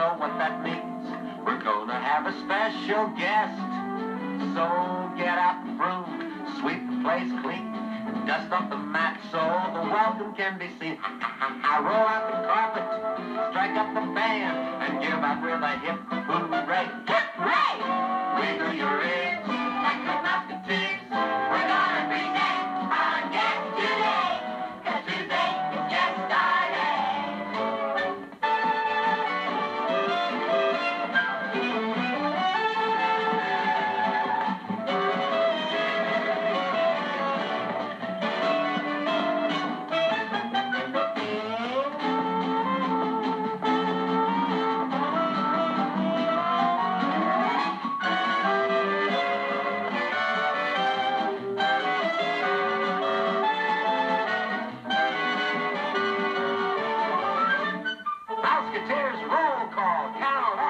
know what that means. We're gonna have a special guest. So get up, broom, sweep the place clean, dust off the mat so the welcome can be seen. I roll out the carpet, strike up the band, and give out with a hip hoo. roll call, count.